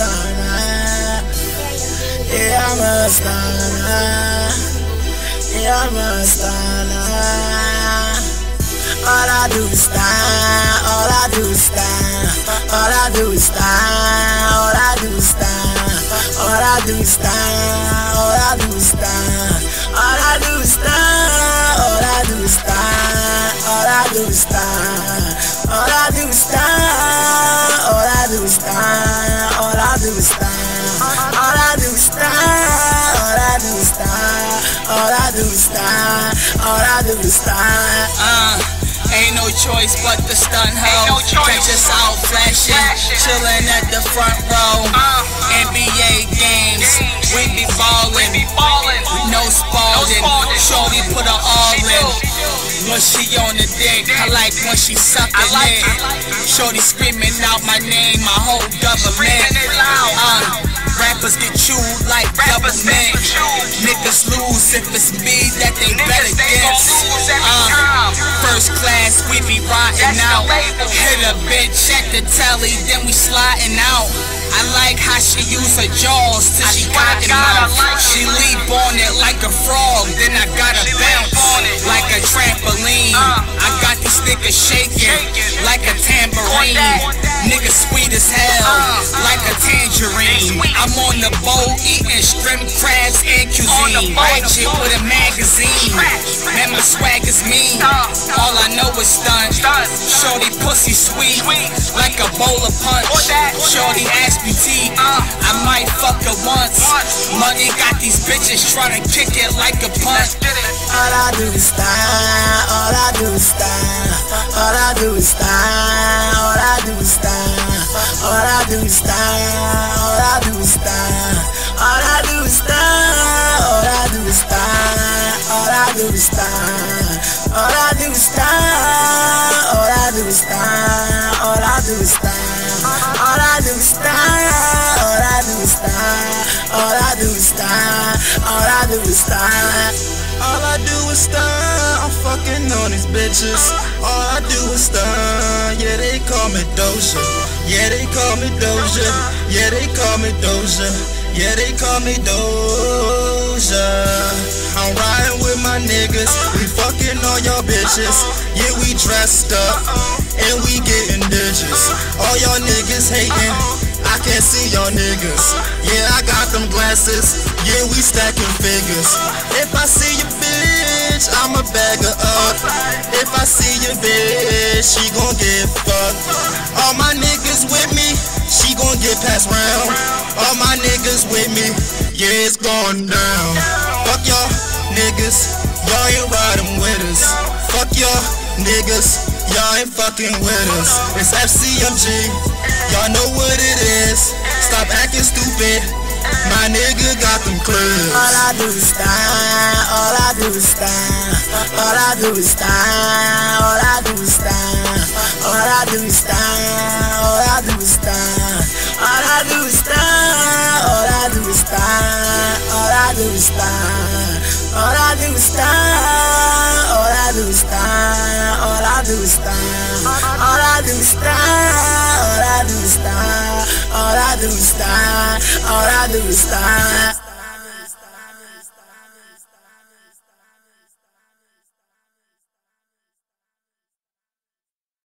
Astana. Yeah, I'm Astana. Yeah, I'm Astana. All I do is stand, all I do is stand, all I do is stand, all I do is stand, all I do is stand, all I do is stand, all I do is stand, all I do is stand, all I do is stand, all I do is stand, all I do is stand star. All I do is star. All I do is star. All I do is star. All I do is star. Uh. Ain't no choice but to stun hoe. no choice. Catch us out flashing, Flashing. chillin' at the front row. Uh. NBA games, we be ballin'. be ballin'. No spalding, Spalding. shorty put her all She in. When she on the dick, I like when she suckin' I like it. it. Shorty screaming out my name, my whole government. It. Uh, rappers get chewed like Rappers government. Niggas lose if it's me that they bet Niggas, they against. Uh. First class, we be That's out. Hit a bitch at the telly, then we sliding out. I like how she use her jaws till I she got in God, I mouth. like. She leap on it like a frog, then I She leap niggas shaking like a tambourine. Niggas sweet as hell, Uh. like a tangerine. I'm on the boat eating shrimp, crabs, and cuisine. the boat. with a magazine. Man, my swag is mean. All I know is stun. Stun. Shorty pussy sweet, like a bowl of punch. Shorty amputee. Uh. I might fuck her once. Money got these bitches trying to kick it like a punch. Let's get it. All I do is star. All I do is star is die, all I do is die, all I do is die, all I do is die, all I do is die, all I do is die, all I do is die, all I do is die. I do is star. All I do is stun, I'm fucking on these bitches. All I do is stun, yeah, they call me Doja. Yeah, they call me Doja. Yeah, they call me Doja. Yeah, they call me Doja. I'm riding with my niggas, we fucking all y'all bitches. Yeah, we dressed up, and we getting digits. All y'all niggas hating. I can't see y'all niggas. Yeah, I got them glasses. Yeah, we stacking figures. If I see your bitch, I'ma bag her up. If I see your bitch, she gon' get fucked. All my niggas with me, she gon' get passed round. All my niggas with me, yeah, it's going down. Fuck y'all niggas, y'all ain't riding with us. Fuck y'all niggas, y'all ain't fucking with us. It's FCMG, y'all know what it is. Stop acting stupid. My nigga got them clips. All I do is star, all I do is star, all I do is star, all I do is star, all I do is star, all I do is star, all I do is star, all I do is star, all I do is star, all I do is all I do is star, all I do is star, all I do is star, all I do is star, all I do is star, all I do is star.